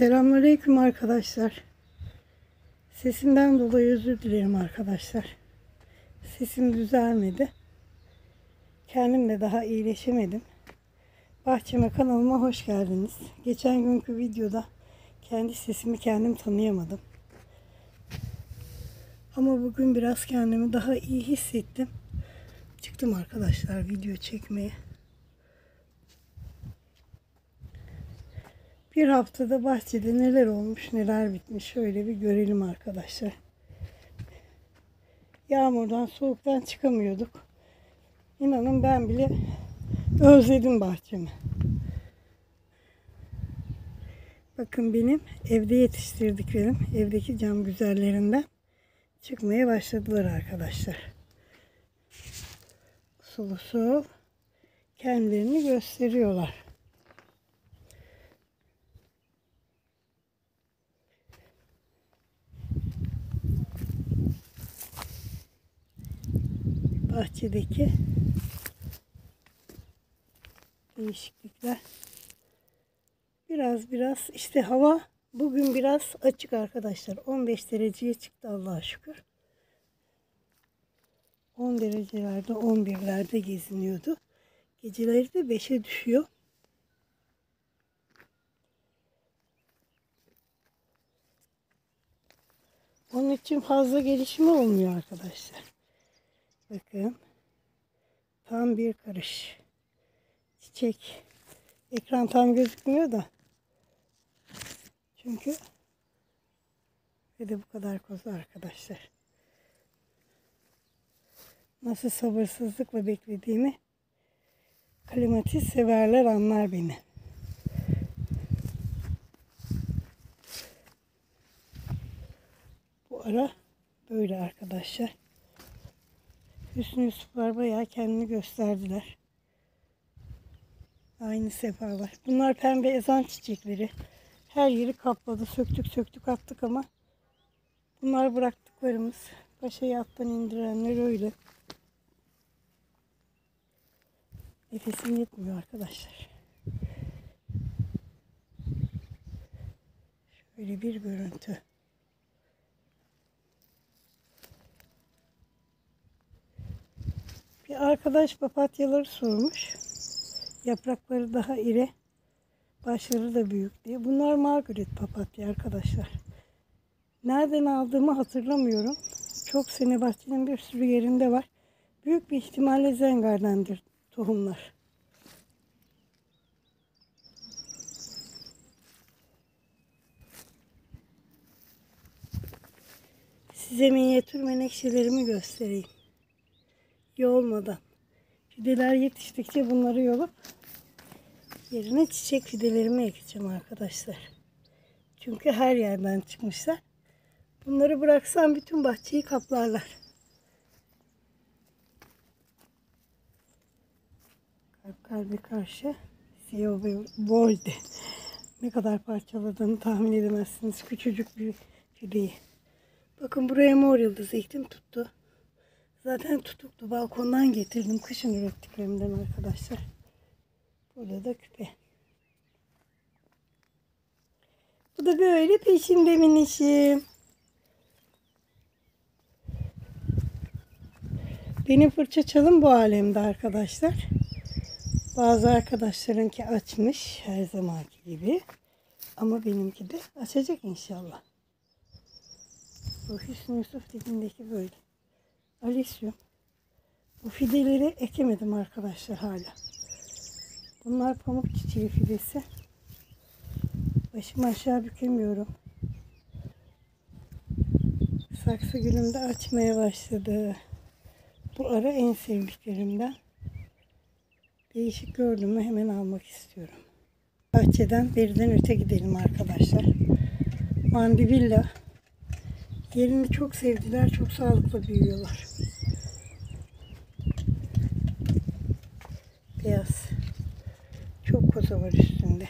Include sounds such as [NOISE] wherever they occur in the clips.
Selamünaleyküm arkadaşlar. Sesimden dolayı özür dilerim arkadaşlar. Sesim düzelmedi. Kendim de daha iyileşemedim. Bahçeme kanalıma hoş geldiniz. Geçen günkü videoda kendi sesimi kendim tanıyamadım. Ama bugün biraz kendimi daha iyi hissettim. Çıktım arkadaşlar video çekmeye. Bir haftada bahçede neler olmuş neler bitmiş şöyle bir görelim arkadaşlar. Yağmurdan soğuktan çıkamıyorduk. İnanın ben bile özledim bahçemi. Bakın benim evde yetiştirdiklerim evdeki cam güzellerinden çıkmaya başladılar arkadaşlar. Usul usul kendilerini gösteriyorlar. Bahçedeki değişiklikler. Biraz biraz işte hava bugün biraz açık arkadaşlar. 15 dereceye çıktı Allah'a şükür. 10 derecelerde 11'lerde geziniyordu. Geceleri de 5'e düşüyor. Onun için fazla gelişme olmuyor arkadaşlar. Bakın. Tam bir karış. Çiçek. Ekran tam gözükmüyor da. Çünkü ve de bu kadar kozu arkadaşlar. Nasıl sabırsızlıkla beklediğimi klimatiz severler anlar beni. Bu ara böyle arkadaşlar. Hüsnü Yusuflar bayağı kendini gösterdiler. Aynı sefalar. Bunlar pembe ezan çiçekleri. Her yeri kapladı. Söktük söktük attık ama bunlar bıraktıklarımız. Paşayı attan indirenler öyle. Nefesim yetmiyor arkadaşlar. Şöyle bir görüntü. Bir arkadaş papatyaları sormuş. Yaprakları daha iri, başları da büyük diye. Bunlar Margaret papatya arkadaşlar. Nereden aldığımı hatırlamıyorum. Çok sene bahçenin bir sürü yerinde var. Büyük bir ihtimalle zengardendir tohumlar. Size minyatür menekşelerimi göstereyim yolmadan. Fideler yetiştikçe bunları yolup yerine çiçek fidelerimi ekeceğim arkadaşlar. Çünkü her yerden çıkmışlar. Bunları bıraksam bütün bahçeyi kaplarlar. Kalp kalbe karşı ve Bolde. Ne kadar parçaladığını tahmin edemezsiniz. Küçücük bir fideyi. Bakın buraya mor yıldız ektim tuttu. Zaten tutuktu. Balkondan getirdim. Kışın ürettiklerimden arkadaşlar. Burada da küpe. Bu da böyle peşimde minişim. Benim fırça çalım bu alemde arkadaşlar. Bazı arkadaşlarınki açmış her zamanki gibi. Ama benimki de açacak inşallah. Bu Hüsnü Yusuf dibindeki böyle. Alisyum. Bu fideleri ekemedim arkadaşlar hala. Bunlar pamuk çiçeği fidesi. Başımı aşağı bükemiyorum. Saksı gülüm de açmaya başladı. Bu ara en sevdiklerimden. Değişik gördüm mü hemen almak istiyorum. Bahçeden birden öte gidelim arkadaşlar. Mandivilla Yerini çok sevdiler. Çok sağlıklı büyüyorlar. Beyaz. Çok koza var üstünde.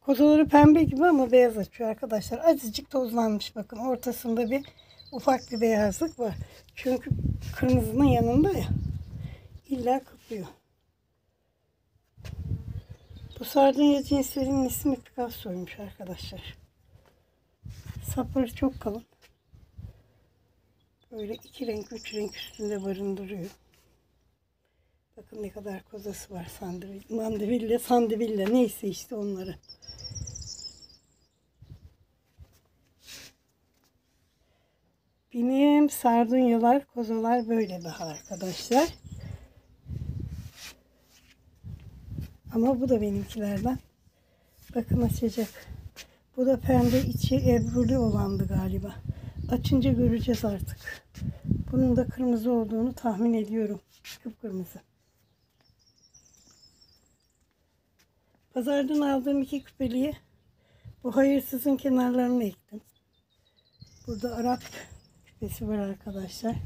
Kozaları pembe gibi ama beyaz açıyor arkadaşlar. Azıcık tozlanmış bakın. Ortasında bir ufak bir beyazlık var. Çünkü kırmızının yanında ya. İlla kapıyor. Bu sardunya cinslerinin ismi Picasso'ymuş arkadaşlar. Sapları çok kalın. Böyle iki renk, üç renk üstünde barındırıyor. Bakın ne kadar kozası var. Sandivil, mandiville, sandiville neyse işte onları. Benim sardunyalar, kozalar böyle daha arkadaşlar. Ama bu da benimkilerden. Bakın açacak. Bu da pembe içi ebruli olandı galiba. Açınca göreceğiz artık. Bunun da kırmızı olduğunu tahmin ediyorum. Kıpkırmızı. Pazardan aldığım iki küpeliği bu hayırsızın kenarlarına ektim. Burada Arap küpesi var arkadaşlar.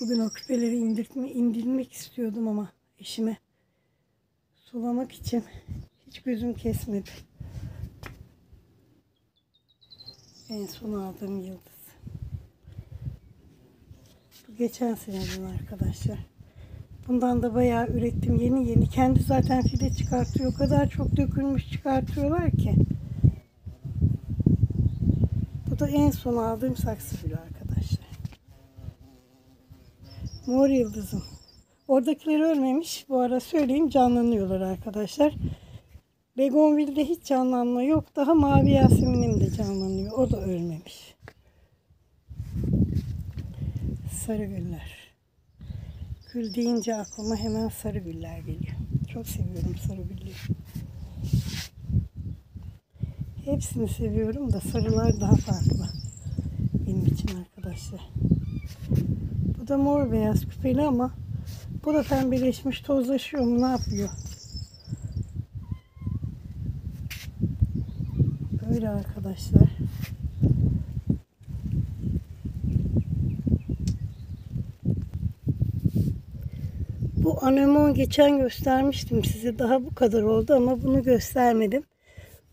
Bugün o küpeleri indirtme, indirmek istiyordum ama eşime sulamak için hiç gözüm kesmedi. En son aldığım yıldız. Geçen seneden arkadaşlar. Bundan da bayağı ürettim yeni yeni. Kendi zaten fide çıkartıyor. O kadar çok dökülmüş çıkartıyorlar ki. Bu da en son aldığım saksı gülü arkadaşlar. Mor yıldızım. Oradakiler ölmemiş. Bu ara söyleyeyim canlanıyorlar arkadaşlar. Begonvil'de hiç canlanma yok. Daha mavi yaseminim de canlanıyor. O da ölmemiş. Sarı güller. Gül deyince aklıma hemen sarı güller geliyor. Çok seviyorum sarı gülleri. Hepsini seviyorum da sarılar daha farklı. Benim için arkadaşlar. Bu da mor beyaz küpeli ama bu da pembeleşmiş tozlaşıyor mu ne yapıyor? Böyle arkadaşlar. Bu anemon geçen göstermiştim size. Daha bu kadar oldu ama bunu göstermedim.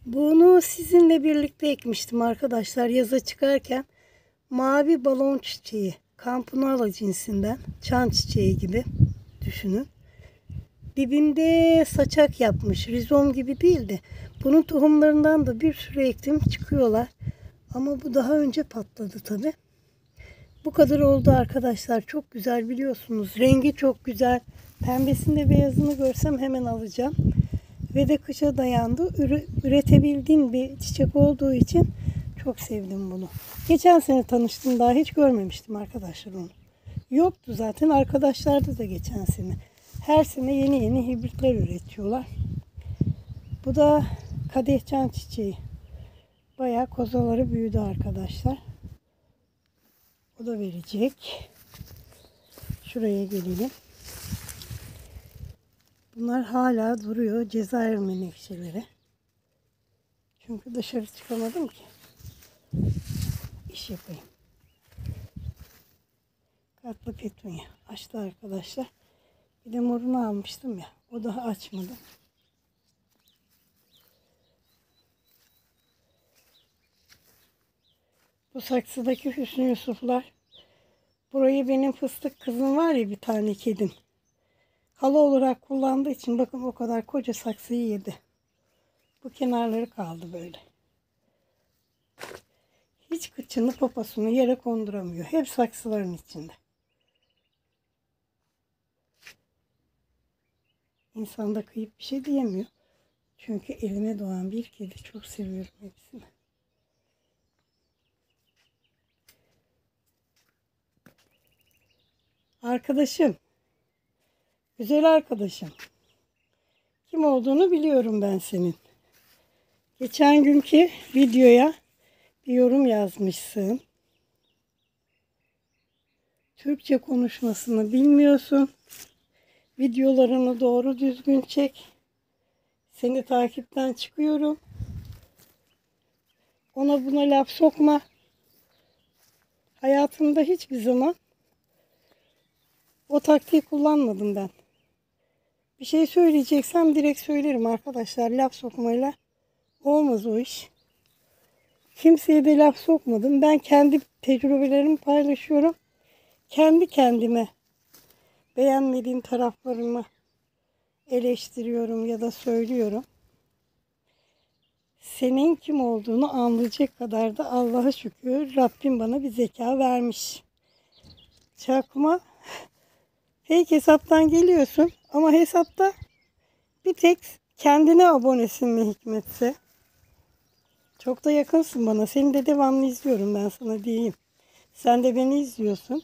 Bunu sizinle birlikte ekmiştim arkadaşlar. Yaza çıkarken mavi balon çiçeği. Campanula cinsinden. Çan çiçeği gibi düşünün. Dibinde saçak yapmış. Rizom gibi değildi. Bunun tohumlarından da bir sürü ektim. Çıkıyorlar. Ama bu daha önce patladı tabi. Bu kadar oldu arkadaşlar. Çok güzel biliyorsunuz. Rengi çok güzel. Pembesinde beyazını görsem hemen alacağım. Ve de kışa dayandı. Üre, üretebildiğim bir çiçek olduğu için çok sevdim bunu. Geçen sene tanıştım daha hiç görmemiştim arkadaşlar onu. Yoktu zaten arkadaşlardı da geçen sene. Her sene yeni yeni hibritler üretiyorlar. Bu da kadehcan çiçeği. Bayağı kozaları büyüdü arkadaşlar. O da verecek. Şuraya gelelim. Bunlar hala duruyor Cezayir menekşeleri. Çünkü dışarı çıkamadım ki. İş yapayım. Katlı petunya. Açtı arkadaşlar. Bir de morunu almıştım ya. O daha açmadı. Bu saksıdaki Hüsnü Yusuflar. Burayı benim fıstık kızım var ya bir tane kedim. Halı olarak kullandığı için bakın o kadar koca saksıyı yedi. Bu kenarları kaldı böyle. Hiç kıçını poposunu yere konduramıyor. Hep saksıların içinde. İnsan da kıyıp bir şey diyemiyor. Çünkü elime doğan bir kedi. Çok seviyorum hepsini. Arkadaşım. Güzel arkadaşım. Kim olduğunu biliyorum ben senin. Geçen günkü videoya bir yorum yazmışsın. Türkçe konuşmasını bilmiyorsun. Videolarını doğru düzgün çek. Seni takipten çıkıyorum. Ona buna laf sokma. Hayatımda hiçbir zaman o taktiği kullanmadım ben. Bir şey söyleyeceksem direkt söylerim arkadaşlar. Laf sokmayla olmaz o iş. Kimseye de laf sokmadım. Ben kendi tecrübelerimi paylaşıyorum. Kendi kendime beğenmediğim taraflarımı eleştiriyorum ya da söylüyorum. Senin kim olduğunu anlayacak kadar da Allah'a şükür Rabbim bana bir zeka vermiş. Çakma fake hesaptan geliyorsun ama hesapta bir tek kendine abonesin mi hikmetse. Çok da yakınsın bana. Seni de devamlı izliyorum ben sana diyeyim. Sen de beni izliyorsun.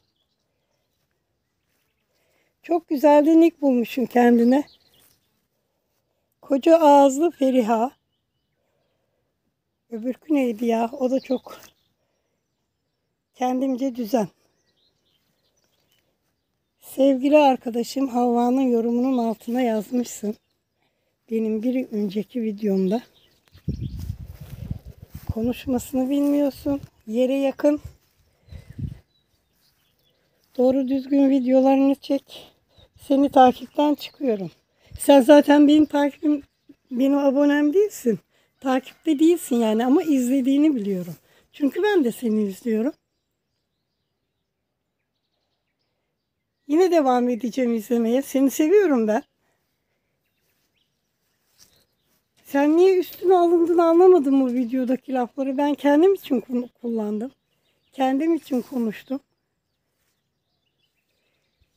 Çok güzel de nick bulmuşsun kendine. Koca ağızlı Feriha. Öbürkü neydi ya? O da çok kendimce düzen. Sevgili arkadaşım Havva'nın yorumunun altına yazmışsın. Benim bir önceki videomda. Konuşmasını bilmiyorsun. Yere yakın. Doğru düzgün videolarını çek. Seni takipten çıkıyorum. Sen zaten benim takibim, benim abonem değilsin. Takipte değilsin yani ama izlediğini biliyorum. Çünkü ben de seni izliyorum. Yine devam edeceğim izlemeye. Seni seviyorum ben. Sen niye üstüne alındığını anlamadın bu videodaki lafları. Ben kendim için kullandım. Kendim için konuştum.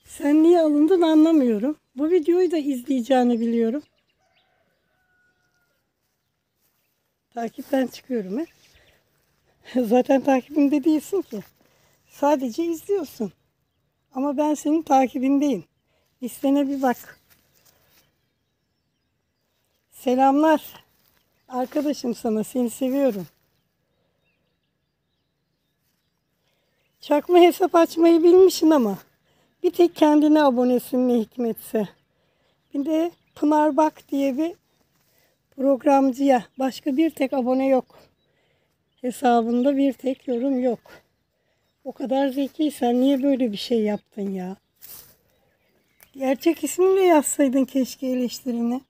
Sen niye alındın anlamıyorum. Bu videoyu da izleyeceğini biliyorum. Takipten çıkıyorum he. [LAUGHS] Zaten takibimde değilsin ki. Sadece izliyorsun. Ama ben senin takibindeyim. Listene bir bak. Selamlar. Arkadaşım sana seni seviyorum. Çakma hesap açmayı bilmişsin ama bir tek kendine abonesin ne hikmetse. Bir de Pınar Bak diye bir programcıya başka bir tek abone yok. Hesabında bir tek yorum yok. O kadar zekiysen niye böyle bir şey yaptın ya? Gerçek isminle yazsaydın keşke eleştirini.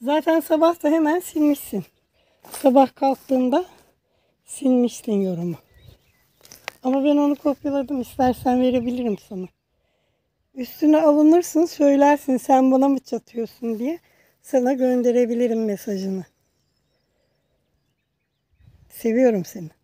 Zaten sabah da hemen silmişsin. Sabah kalktığında silmiştin yorumu. Ama ben onu kopyaladım. İstersen verebilirim sana. Üstüne alınırsın, söylersin sen bana mı çatıyorsun diye sana gönderebilirim mesajını. Seviyorum seni.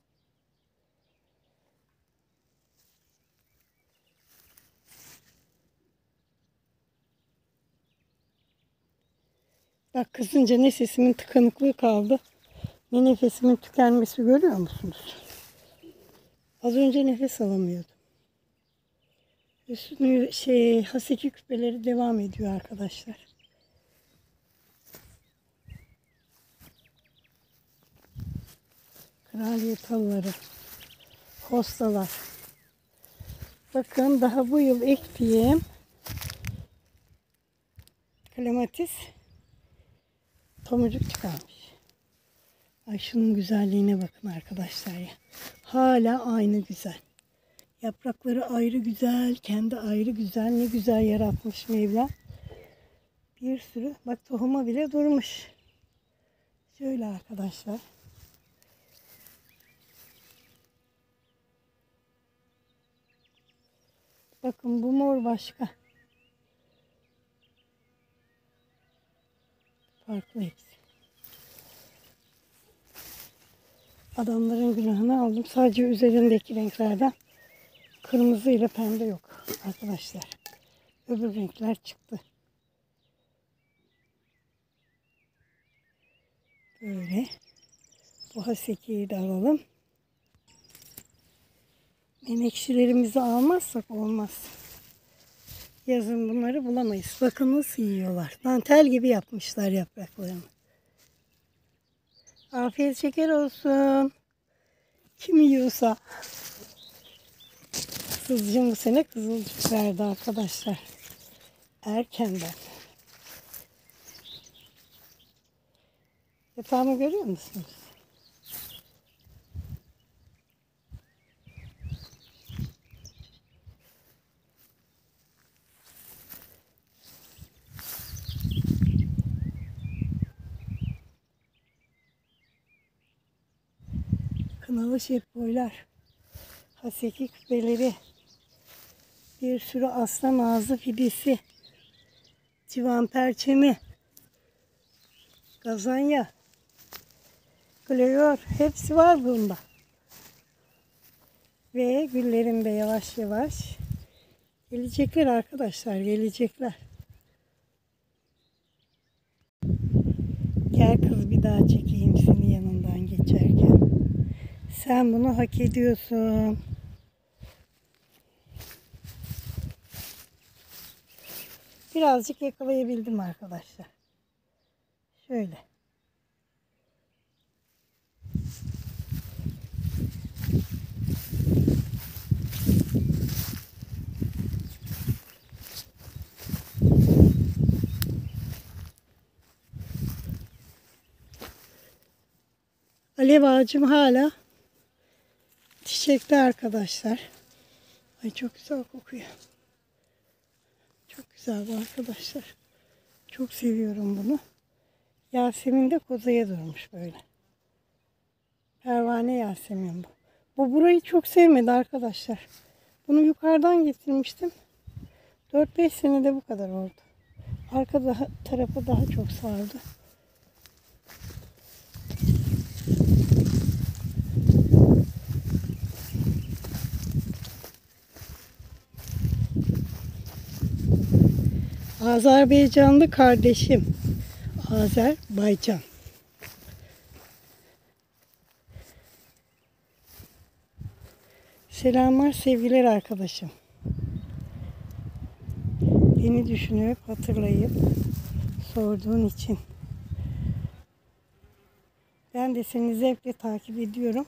Bak kızınca ne sesimin tıkanıklığı kaldı. Ne nefesimin tükenmesi görüyor musunuz? Az önce nefes alamıyordum. Üstünü şey haseki küpeleri devam ediyor arkadaşlar. Kraliyet halıları. Hostalar. Bakın daha bu yıl ektiğim klematis tomurcuk çıkarmış. Ay şunun güzelliğine bakın arkadaşlar ya. Hala aynı güzel. Yaprakları ayrı güzel, kendi ayrı güzel. Ne güzel yaratmış Mevla. Bir sürü, bak tohuma bile durmuş. Şöyle arkadaşlar. Bakın bu mor başka. Farklı hepsi. Adamların günahını aldım. Sadece üzerindeki renklerden kırmızı ile pembe yok arkadaşlar. Öbür renkler çıktı. Böyle. Bu hasekiyi de alalım. Menekşelerimizi almazsak olmaz. Yazın bunları bulamayız. Bakın nasıl yiyorlar. Dantel gibi yapmışlar yapraklarını. Afiyet şeker olsun. Kim yiyorsa. Kızcığım bu sene kızılcık verdi arkadaşlar. Erkenden. Yatağımı görüyor musunuz? Kınalı şehit boylar. Haseki küpeleri. Bir sürü aslan ağzı fidesi. Civan perçemi. Gazanya. Kleyor. Hepsi var bunda. Ve güllerim de yavaş yavaş gelecekler arkadaşlar. Gelecekler. Gel kız bir daha çekeyim seni yanından geçerken. Sen bunu hak ediyorsun. Birazcık yakalayabildim arkadaşlar. Şöyle. Alev ağacım hala çiçekli arkadaşlar. Ay çok güzel kokuyor. Çok güzel bu arkadaşlar. Çok seviyorum bunu. Yasemin de kozaya durmuş böyle. Pervane Yasemin bu. Bu burayı çok sevmedi arkadaşlar. Bunu yukarıdan getirmiştim. 4-5 senede bu kadar oldu. Arka daha, tarafı daha çok sardı. Azerbaycanlı kardeşim. Azerbaycan. Selamlar sevgiler arkadaşım. Beni düşünüp hatırlayıp sorduğun için. Ben de seni zevkle takip ediyorum.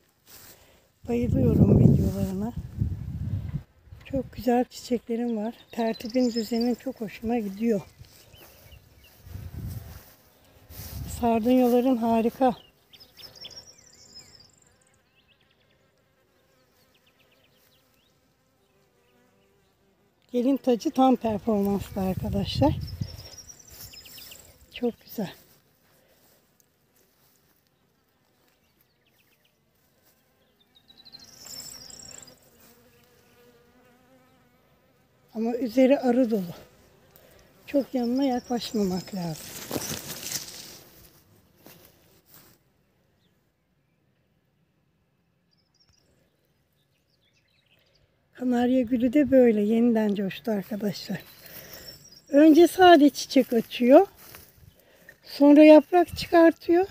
Bayılıyorum videolarına. Çok güzel çiçeklerim var. Tertibin düzenin çok hoşuma gidiyor. Sardunyaların harika. Gelin tacı tam performanslı arkadaşlar. Çok güzel. Ama üzeri arı dolu. Çok yanına yaklaşmamak lazım. Kanarya gülü de böyle yeniden coştu arkadaşlar. Önce sade çiçek açıyor. Sonra yaprak çıkartıyor.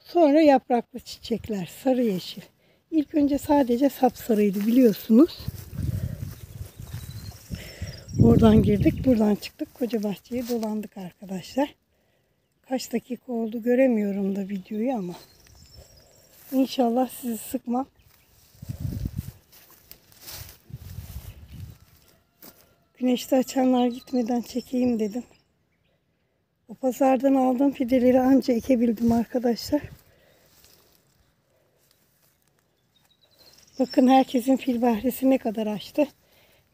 Sonra yapraklı çiçekler sarı yeşil. İlk önce sadece sapsarıydı biliyorsunuz. Oradan girdik, buradan çıktık. Koca bahçeyi dolandık arkadaşlar. Kaç dakika oldu göremiyorum da videoyu ama. İnşallah sizi sıkmam. Güneşte açanlar gitmeden çekeyim dedim. O pazardan aldığım fideleri anca ekebildim arkadaşlar. Bakın herkesin fil bahresi ne kadar açtı.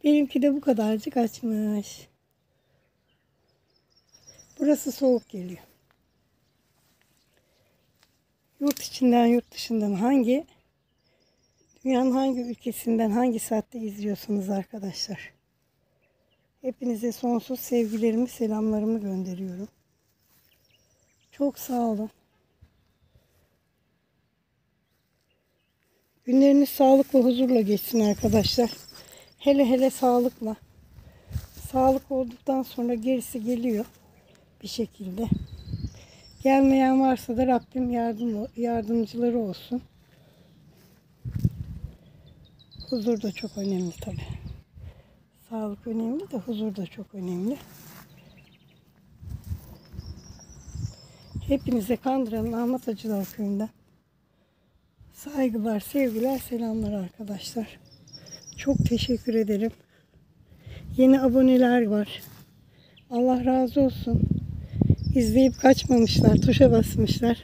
Benimki de bu kadarcık açmış. Burası soğuk geliyor. Yurt içinden yurt dışından hangi dünyanın hangi ülkesinden hangi saatte izliyorsunuz arkadaşlar? Hepinize sonsuz sevgilerimi, selamlarımı gönderiyorum. Çok sağ olun. Günleriniz sağlık ve huzurla geçsin arkadaşlar. Hele hele sağlıkla. Sağlık olduktan sonra gerisi geliyor bir şekilde. Gelmeyen varsa da Rabbim yardım, yardımcıları olsun. Huzur da çok önemli tabii. Sağlık önemli de huzur da çok önemli. Hepinize Kandıra'nın Ahmet Acılar Köyü'nden saygılar, sevgiler, selamlar arkadaşlar. Çok teşekkür ederim. Yeni aboneler var. Allah razı olsun. İzleyip kaçmamışlar, tuşa basmışlar.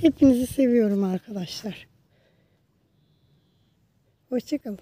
Hepinizi seviyorum arkadaşlar. Hoşçakalın.